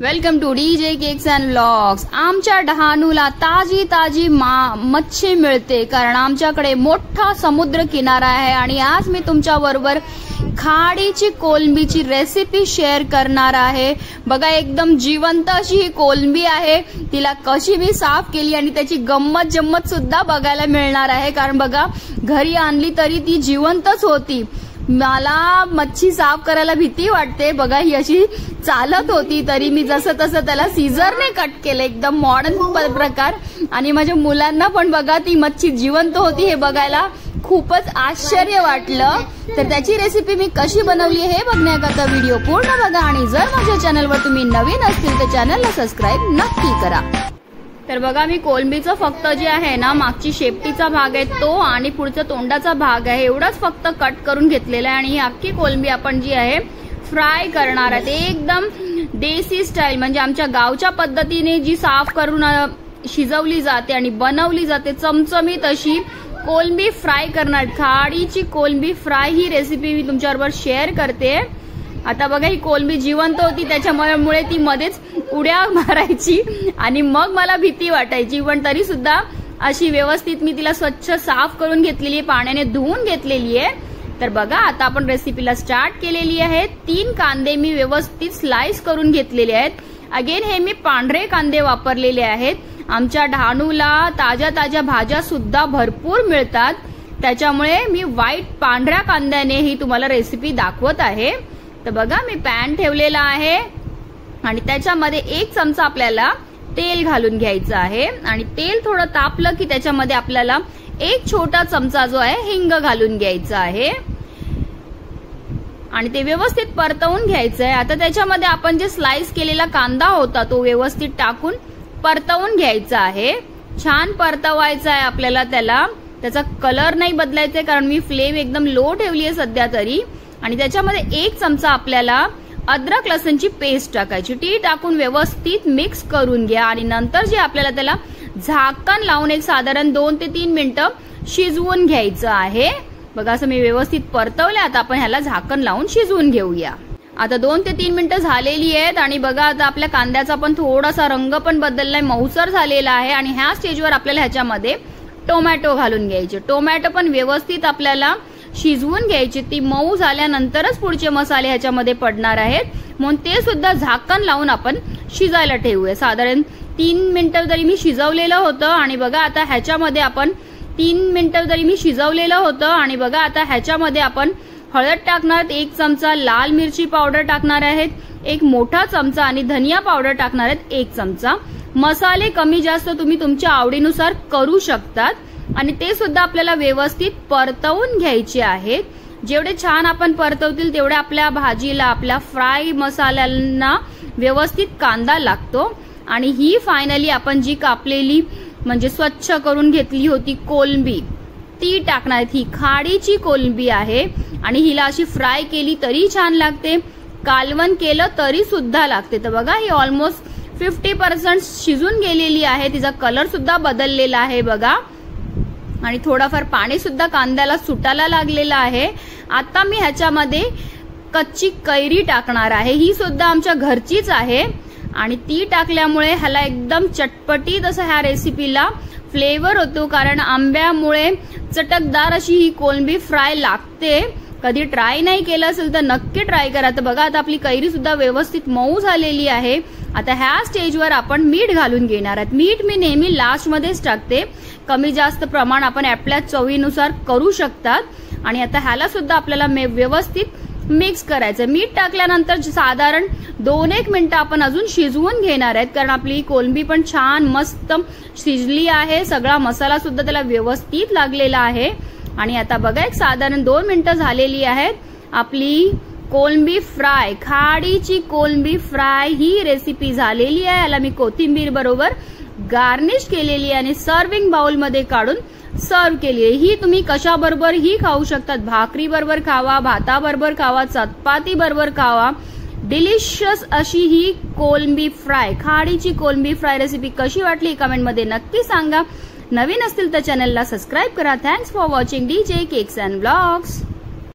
Welcome to D J cakes and blogs आमच्या डहाणूला ताजी ताजी मा मच्छी मिळते कारण आमच्याकडे मोठा समुद्र किनारा आहे आणि आज मी तुमच्या बरोबर खाडीची कोलंबीची रेसिपी शेअर करणार आहे. बघा एकदम जिवंत अशी ही कोलंबी आहे. तिला कशी मी साफ केली आणि त्याची गंमत जम्मत सुद्धा बघायला मिळणार आहे. कारण बघा घरी आणली तरी ती जिवंतच होती. मला मच्छी साफ करायला भीती वाटते. बघा ही अशी चालत होती तरी मी जसं तसं त्याला सीझरने कट केलं एकदम मॉडर्न प्रकार. आणि माझ्या मुलांना पण बघा ती मच्छी जिवंत होती हे बघायला खूपच आश्चर्य वाटलं. तर त्याची रेसिपी मी कशी बनवली हे बघण्याकरता व्हिडिओ पूर्ण बघा. आणि जर माझ्या चॅनलवर तुम्ही नवीन असतील तर चॅनलला सबस्क्राईब नक्की करा. तर बघा मी कोलंबीचं फक्त जे आहे ना मागची शेपटीचा भाग आहे तो आणि पुढचा तोंडाचा भाग आहे एवढाच फक्त कट करून घेतलेला आहे. आणि ही अख्खी कोलंबी आपण जी आहे फ्राय करणार आहे ते एकदम देसी स्टाईल म्हणजे आमच्या गावच्या पद्धतीने जी साफ करून शिजवली जाते आणि बनवली जाते चमचमीत अशी कोलंबी फ्राय करणार. खाडीची कोलंबी फ्राय ही रेसिपी मी तुमच्याबरोबर शेअर करते. आता बघा ही कोलंबी जिवंत होती त्याच्यामुळे ती मध्येच उड्या मारायची आणि मग मला भीती वाटायची. पण तरी सुद्धा अशी व्यवस्थित मी तिला स्वच्छ साफ करून घेतलेली आहे पाण्याने धुवून घेतलेली आहे. तर बघा आता आपण रेसिपीला स्टार्ट केलेली आहे. तीन कांदे मी व्यवस्थित स्लाइस करून घेतलेले आहेत. अगेन हे मी पांढरे कांदे वापरलेले आहेत. आमच्या डहाणूला ताज्या ताज्या भाज्या सुद्धा भरपूर मिळतात. त्याच्यामुळे मी व्हाईट पांढऱ्या कांद्याने ही तुम्हाला रेसिपी दाखवत आहे. तर बघा मी पॅन ठेवलेला आहे. आणि त्याच्यामध्ये एक चमचा आपल्याला तेल घालून घ्यायचं आहे. आणि तेल थोडं तापलं की त्याच्यामध्ये आपल्याला एक छोटा चमचा जो आहे हिंग घालून घ्यायचा आहे. आणि ते व्यवस्थित परतवून घ्यायचं आहे आता त्याच्यामध्ये आपण जे स्लाइस केलेला कांदा होता तो व्यवस्थित टाकून परतवून घ्यायचा आहे. छान परतवायचा आहे आपल्याला त्याला. त्याचा कलर नाही बदलायचा आहे कारण मी फ्लेम एकदम लो ठेवली आहे सध्या तरी. आणि त्याच्यामध्ये एक चमचा आपल्याला अद्रक लसणची पेस्ट टाकायची. ती टाकून व्यवस्थित मिक्स करून घ्या आणि नंतर जे आपल्याला त्याला झाकण लावून एक साधारण दोन ते तीन मिनिटं शिजवून घ्यायचं आहे. बघा असं मी व्यवस्थित परतवले आता आपण ह्याला झाकण लावून शिजवून घेऊया. आता दोन ते तीन मिनिटं झालेली आहेत आणि बघा आता आपल्या कांद्याचा पण थोडासा रंग पण बदललाय. मऊसर झालेला आहे आणि ह्या स्टेजवर आपल्याला ह्याच्यामध्ये टोमॅटो घालून घ्यायचे. टोमॅटो पण व्यवस्थित आपल्याला शिजवून घ्यायची. ती मऊ झाल्यानंतरच पुढचे मसाले ह्याच्यामध्ये पडणार आहेत. म्हणून ते सुद्धा झाकण लावून आपण शिजायला ठेवूया. साधारण तीन मिनिटं जरी मी शिजवलेलं होतं आणि बघा आता ह्याच्यामध्ये आपण तीन मिनिटं जरी मी शिजवलेलं होतं आणि बघा आता ह्याच्यामध्ये आपण हळद टाकणार. एक चमचा लाल मिरची पावडर टाकणार आहेत. एक मोठा चमचा आणि धनिया पावडर टाकणार आहेत. एक चमचा. मसाले कमी जास्त तुम्ही तुमच्या आवडीनुसार करू शकतात. आणि ते सुद्धा आपल्याला व्यवस्थित परतवून घ्यायचे आहे जेवढे छान आपण परतवतील तेवढे आपल्या भाजीला आपल्या फ्राय मसाल्यांना व्यवस्थित कांदा लागतो. आणि ही फायनली आपण जी कापलेली म्हणजे स्वच्छ करून घेतली होती कोलंबी ती टाकणार ही खाडीची कोलंबी आहे. आणि हिला अशी फ्राय केली तरी छान लागते. कालवण केलं तरी सुद्धा लागते. तर बघा ही ऑलमोस्ट फिफ्टी पर्सेंट शिजून गेलेली आहे. तिचा कलर सुद्धा बदललेला आहे बघा. आणि थोडाफार पाणी सुद्धा कांद्याला सुटायला लागलेलं आहे. आता मी ह्याच्यामध्ये कच्ची कैरी टाकणार आहे. ही सुद्धा आमच्या घरचीच आहे. आणि ती टाकल्यामुळे ह्याला एकदम चटपटीत असं ह्या रेसिपीला फ्लेवर होतो. कारण आंब्यामुळे चटकदार अशी ही कोलंबी फ्राय लागते. कधी ट्राय नाही केलं असेल तर नक्की ट्राय करा. तर बघा आता आपली कैरी सुद्धा व्यवस्थित मऊ झालेली आहे. आता ह्या स्टेजवर आपण मीठ घालून घेणार आहोत. मीठ मी नेहमी लास्टमध्येच टाकते. कमी जास्त प्रमाण आपण आपल्या चवीनुसार करू शकतात. आणि आता ह्याला सुद्धा आपल्याला व्यवस्थित मिक्स करायचं मीठ टाकल्यानंतर साधारण दोन एक मिनिटं आपण अजून शिजवून घेणार आहेत. कारण आपली कोलंबी पण छान मस्त शिजली आहे. सगळा मसाला सुद्धा त्याला व्यवस्थित लागलेला आहे. आणि आता बघा एक साधारण दोन मिनिटं झालेली आहेत. आपली कोलंबी फ्राय खाडीची कोलंबी फ्राय ही रेसिपी झालेली आहे. याला मी कोथिंबीर बरोबर गार्निश केलेली आहे आणि सर्विंग बाउलमध्ये काढून सर्व केली आहे. ही तुम्ही कशाबरोबर ही खाऊ शकतात? भाकरी बरोबर खावा भाताबरोबर खावा चपाती बरोबर खावा. डिलिशियस अशी ही कोलंबी फ्राय खाडीची कोलंबी फ्राय रेसिपी कशी वाटली कमेंटमध्ये नक्की सांगा. नवीन असतील तर चॅनलला सबस्क्राईब करा. Thanks for watching D J cakes and blogs